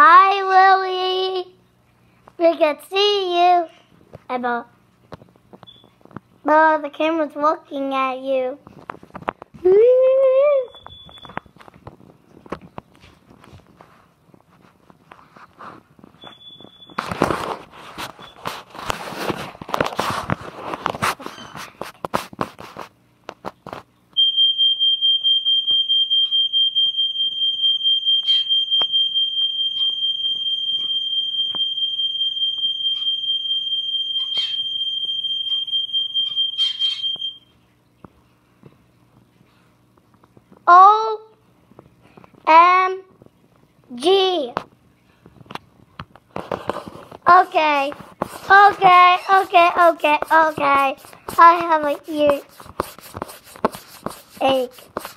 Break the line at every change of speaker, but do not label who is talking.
Hi, Lily. We can see you. Emma. Oh, the camera's looking at you. G. Okay. Okay, okay, okay, okay. I have a ear ache.